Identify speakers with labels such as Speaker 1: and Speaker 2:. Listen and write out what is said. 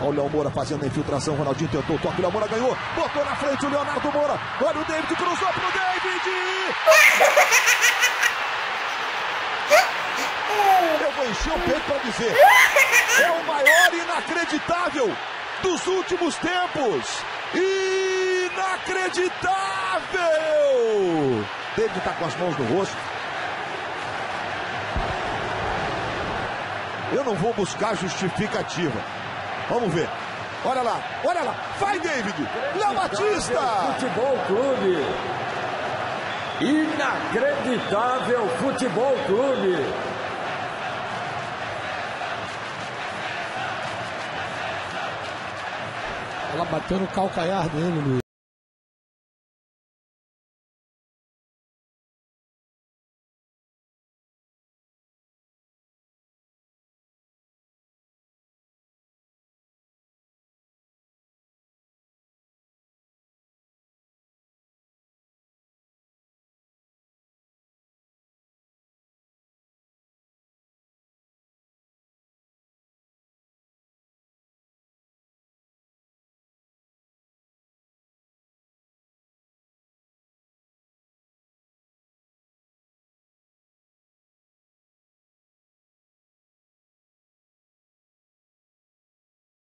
Speaker 1: Olha o Léo Moura fazendo a infiltração. Ronaldinho tentou o toque. O Léo Moura ganhou. Botou na frente o Leonardo Moura. Olha o David, cruzou pro David. Eu vou encher o peito para dizer. É o maior inacreditável dos últimos tempos. Inacreditável! David está com as mãos no rosto. Eu não vou buscar justificativa. Vamos ver. Olha lá, olha lá. Vai, David. Léo Batista.
Speaker 2: Futebol Clube. Inacreditável Futebol Clube.
Speaker 3: Ela bateu no calcanhar dele, Luiz.